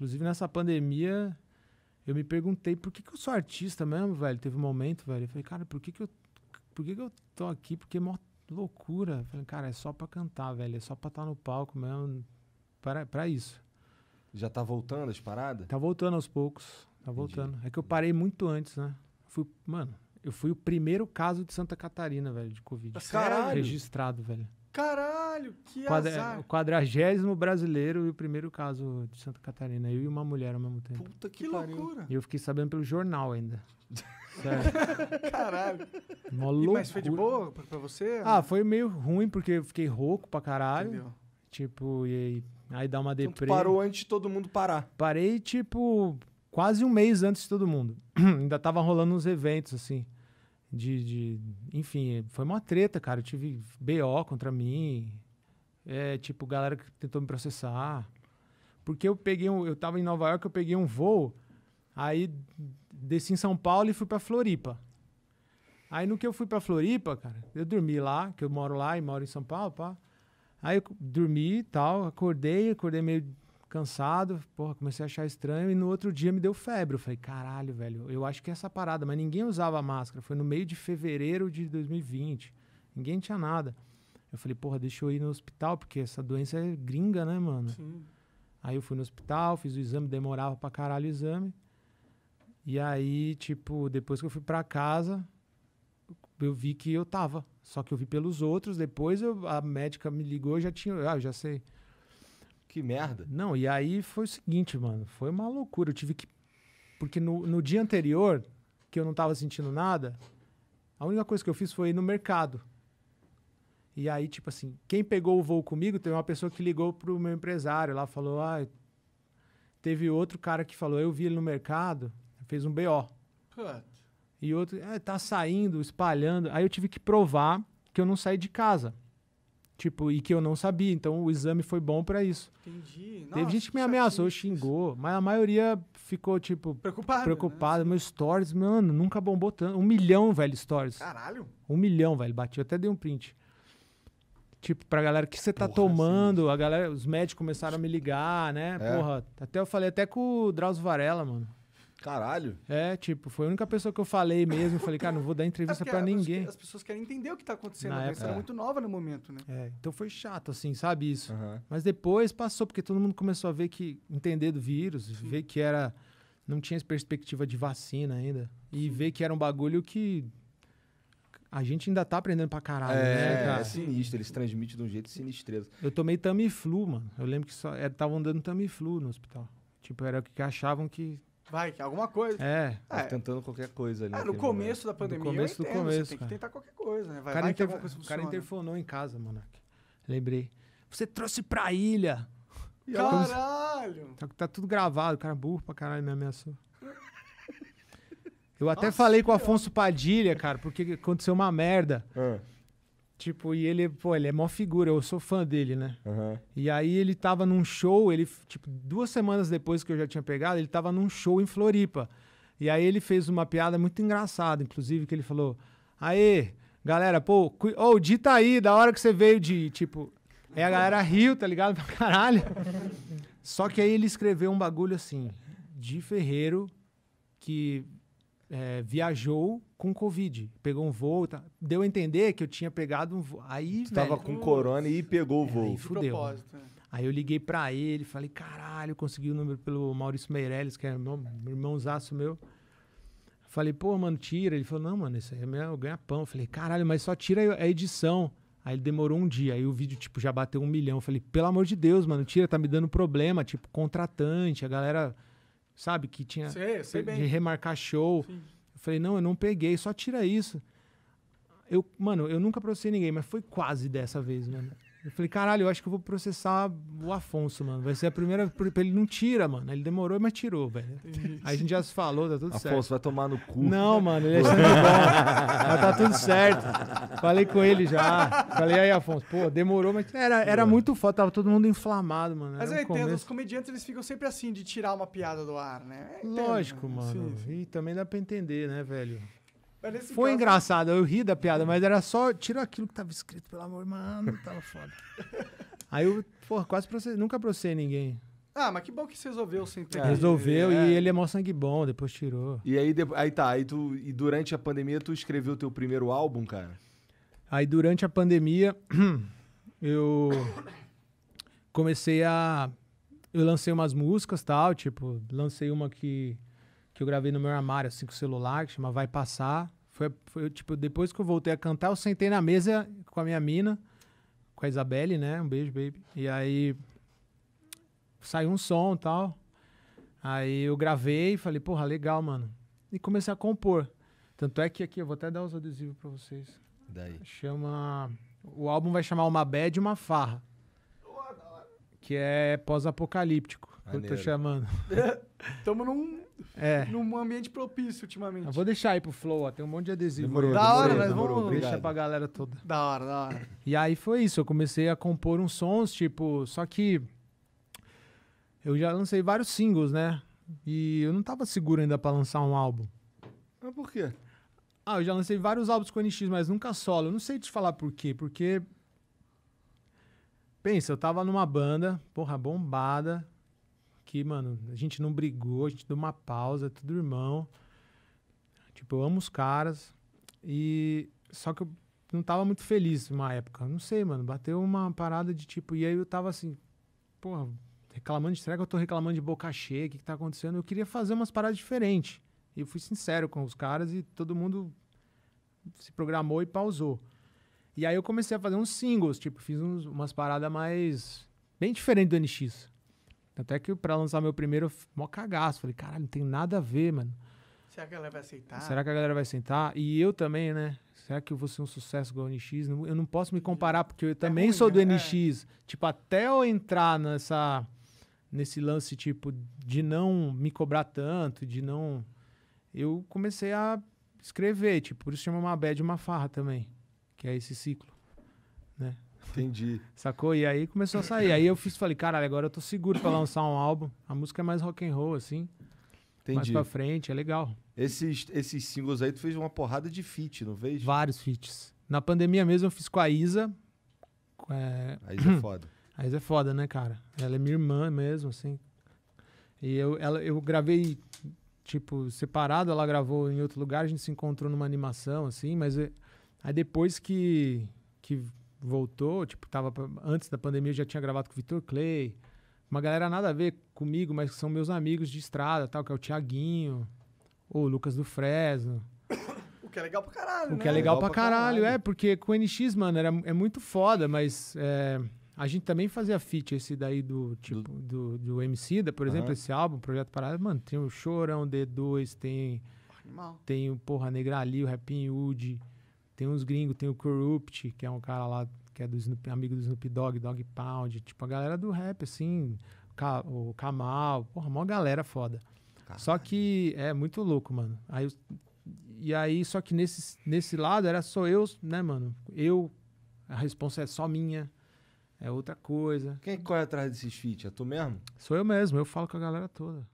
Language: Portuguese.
Inclusive nessa pandemia, eu me perguntei por que, que eu sou artista mesmo, velho. Teve um momento, velho. Eu falei, cara, por que, que eu. Por que, que eu tô aqui? Porque é mó loucura. Eu falei, cara, é só pra cantar, velho. É só pra estar no palco mesmo. Para, pra isso. Já tá voltando as paradas? Tá voltando aos poucos. Tá voltando. É que eu parei muito antes, né? Fui, mano, eu fui o primeiro caso de Santa Catarina, velho, de Covid. Caralho! Registrado, velho. Caralho, que Quadra- azar. o quadragésimo brasileiro e o primeiro caso de Santa Catarina. Eu e uma mulher ao mesmo tempo. Puta que, Que pariu. loucura. E eu fiquei sabendo pelo jornal ainda. Sério. Caralho. E, loucura. mas foi de boa pra, pra você? Ah, foi meio ruim porque eu fiquei rouco pra caralho. Entendeu? Tipo, e aí, aí dá uma Então tu deprê. parou antes de todo mundo parar. Parei, tipo, quase um mês antes de todo mundo. Ainda tava rolando uns eventos, assim. De, de. Enfim, foi uma treta, cara. Eu tive BO contra mim. É, tipo, galera que tentou me processar. Porque eu peguei um. Eu tava em Nova York, eu peguei um voo. Aí desci em São Paulo e fui pra Floripa. Aí no que eu fui pra Floripa, cara, eu dormi lá, que eu moro lá e moro em São Paulo, pá. Aí eu dormi e tal, acordei, acordei meio cansado, porra, comecei a achar estranho e no outro dia me deu febre. Eu falei, caralho, velho, eu acho que é essa parada, mas ninguém usava máscara. Foi no meio de fevereiro de 2020. Ninguém tinha nada. Eu falei, porra, deixa eu ir no hospital, porque essa doença é gringa, né, mano? Sim. Aí eu fui no hospital, fiz o exame, demorava pra caralho o exame. E aí, tipo, depois que eu fui pra casa, eu vi que eu tava. Só que eu vi pelos outros, depois eu- a médica me ligou, eu já tinha, ah, eu já sei. Que merda. Não, e aí foi o seguinte, mano, foi uma loucura. Eu tive que. Porque no, no dia anterior, que eu não tava sentindo nada, a única coisa que eu fiz foi ir no mercado. E aí, tipo assim, quem pegou o voo comigo, teve uma pessoa que ligou pro meu empresário lá, falou, ah, teve outro cara que falou, eu vi ele no mercado, fez um BO. Puta. E outro, é, tá saindo, espalhando. Aí eu tive que provar que eu não saí de casa. Tipo, e que eu não sabia. Então o exame foi bom pra isso. Entendi. Teve Nossa, gente que me ameaçou, xingou, mas a maioria ficou, tipo, Preocupado. preocupada. Né? Meus stories, mano, nunca bombou tanto. Um milhão, velho, stories. Caralho. Um milhão, velho, bati. Eu até dei um print. Tipo, pra galera, o que você tá Porra, tomando? A galera, os médicos começaram a me ligar, né? É. Porra, até eu falei até com o Drauzio Varela, mano. Caralho. É, tipo, foi a única pessoa que eu falei mesmo. Eu falei, cara, não vou dar É entrevista pra as- ninguém. As pessoas querem entender o que tá acontecendo. Na A época- era É. muito nova no momento, né? É, então foi chato, assim, sabe isso? Aham. Mas depois passou, porque todo mundo começou a ver que, entender do vírus, ver que era, não tinha perspectiva de vacina ainda. E ver que era um bagulho que a gente ainda tá aprendendo pra caralho, né, É, cara? é sinistro, eles transmitem de um jeito sinistreza. Eu tomei Tamiflu, mano. Eu lembro que só estavam dando Tamiflu no hospital. Tipo, era o que achavam que. Vai, que alguma coisa. É. É. tentando qualquer coisa ali. Ah, no começo da pandemia, começo do eu entendo, começo, você tem que cara. tentar qualquer coisa, né? Vai, cara, vai que alguma coisa o cara interfonou em casa, Monark. Lembrei. Você trouxe pra ilha. Caralho! Tá, tá tudo gravado, o cara burro pra caralho me ameaçou. Eu até Nossa, falei com o Afonso Padilha, cara, porque aconteceu uma merda. momento. Tipo, e ele, pô, ele é mó figura, eu sou fã dele, né? Ah, aham. E aí ele tava num show, ele, tipo, duas semanas depois que eu já tinha pegado, ele tava num show em Floripa. E aí ele fez uma piada muito engraçada, inclusive, que ele falou: Aê, galera, pô, ô, dita aí, da hora que você veio de, tipo. Aí a galera riu, tá ligado? Pra caralho. Só que aí ele escreveu um bagulho assim, de Ferreiro, que é, viajou com Covid. Pegou um voo, tá? deu a entender que eu tinha pegado um voo. Aí, Tu tava velho, com corona e pegou o É, voo. aí De fudeu. propósito, né? Aí eu liguei pra ele, falei, caralho, consegui o número pelo Maurício Meirelles, que é meu, irmãozaço meu. Falei, pô, mano, tira. Ele falou, não, mano, isso aí é meu ganha-pão. Falei, caralho, mas só tira a edição. Aí ele demorou um dia. Aí o vídeo, tipo, já bateu um milhão. Falei, pelo amor de Deus, mano, tira, tá me dando problema. Tipo, contratante, a galera, sabe, que tinha Sei, sei de remarcar show. Sim. Eu falei, não, eu não peguei, só tira isso. Eu, mano, eu nunca processei ninguém, mas foi quase dessa vez, mano. Eu falei, caralho, eu acho que eu vou processar o Afonso, mano. Vai ser a primeira. Ele não tira, mano. Ele demorou, mas tirou, velho. Aí a gente já se falou, tá tudo certo. Afonso, vai tomar no cu. Não, mano, ele é sempre bom. mas tá tudo certo. Falei com ele já. Falei, aí, Afonso, pô, demorou, mas era, era muito foda, tava todo mundo inflamado, mano. Mas Era eu um entendo, os começo- comediantes eles ficam sempre assim, de tirar uma piada do ar, né? Entendo, Lógico, mano. Sim, sim. E também dá pra entender, né, velho? Foi caso- engraçado, eu ri da piada, mas era só tira aquilo que tava escrito, pelo amor, mano, tava foda. Aí eu, porra, quase processei, nunca processei ninguém. Ah, mas que bom que você resolveu sem ter. que- Resolveu É. e ele é mó sangue bom, depois tirou. E aí, de- aí tá, aí tu, e durante a pandemia tu escreveu teu primeiro álbum, cara? Aí durante a pandemia, eu comecei a. Eu lancei umas músicas tal, tipo, lancei uma que, que eu gravei no meu armário, assim, com o celular, que chama Vai Passar. Foi, foi, tipo, depois que eu voltei a cantar, eu sentei na mesa com a minha mina, com a Isabelle, né? Um beijo, baby. E aí saiu um som e tal. Aí eu gravei e falei, porra, legal, mano. E comecei a compor. Tanto é que aqui, eu vou até dar os adesivos pra vocês. Daí. Chama. O álbum vai chamar Uma Bad e uma Farra. Que é pós-apocalíptico. que Eu tô chamando. Tamo num, É. num ambiente propício ultimamente. Eu vou deixar aí pro Flow, ó. Tem um monte de adesivo. Demorou. Da hora, nós demorou, vamos- obrigado. Deixa pra galera toda. Da hora, da hora. E aí foi isso. Eu comecei a compor uns sons, tipo. Só que. Eu já lancei vários singles, né? E eu não tava seguro ainda pra lançar um álbum. Mas por quê? Ah, eu já lancei vários álbuns com o NX, mas nunca solo. Eu não sei te falar por quê, porque. Pensa, eu tava numa banda, porra, bombada, mano, a gente não brigou, a gente deu uma pausa, é tudo irmão. Tipo, eu amo os caras. E. Só que eu não tava muito feliz numa época. Não sei, mano. Bateu uma parada de tipo. E aí eu tava assim, porra, reclamando de. Será que eu tô reclamando de boca cheia? O que, que tá acontecendo? Eu queria fazer umas paradas diferentes. E eu fui sincero com os caras e todo mundo se programou e pausou. E aí eu comecei a fazer uns singles, tipo, fiz uns- umas paradas mais. bem diferentes do NX. Até que pra lançar meu primeiro, mó cagaço. Falei, caralho, não tem nada a ver, mano. Será que ela vai aceitar? Será que a galera vai sentar? E eu também, né? Será que eu vou ser um sucesso igual o NX? Eu não posso me comparar, porque eu também ruim, sou do né? NX. Tipo, até eu entrar nessa, nesse lance, tipo, de não me cobrar tanto, de não. Eu comecei a escrever, tipo, por isso chama uma bad uma farra também. Que é esse ciclo. Entendi. Sacou? E aí começou a sair. Aí eu fiz, falei, caralho, agora eu tô seguro pra lançar um álbum. A música é mais rock and roll, assim. Mais Entendi. pra frente, é legal. Esses, esses singles aí tu fez uma porrada de feat, não fez? Vários feats. Na pandemia mesmo eu fiz com a Isa. é, Aí já é foda. a Isa é foda, né, cara? Ela é minha irmã mesmo, assim. E eu, ela, eu gravei, tipo, separado, ela gravou em outro lugar, a gente se encontrou numa animação, assim, mas eh, aí depois que, que voltou, tipo, tava, antes da pandemia eu já tinha gravado com o Vitor Clay, uma galera nada a ver comigo, mas que são meus amigos de estrada, tal, que é o Thiaguinho, o Lucas do Fresno, O que é legal pra caralho, o né? que é legal, Legal pra pra caralho, caralho. é, porque com o NX, mano, era, é muito foda, mas é, a gente também fazia feat, esse daí do, tipo, do, do MC, da, por exemplo, esse álbum, Projeto Parada, mano, tem o Chorão, D2, tem, Animal. tem o, porra, Negrali, o Rapping Hood, tem uns gringos, tem o Corrupt, que é um cara lá, que é do Snoop, amigo do Snoop Dogg, Dog Pound, tipo, a galera do rap, assim, o Ka- o Kamal, porra, mó galera foda. Só que é muito louco, mano. Aí, e aí, só que nesse, nesse lado era só eu, né, mano? Eu, a responsa é só minha, é outra coisa. Quem é que corre atrás desses feat? É tu mesmo? Sou eu mesmo, eu falo com a galera toda.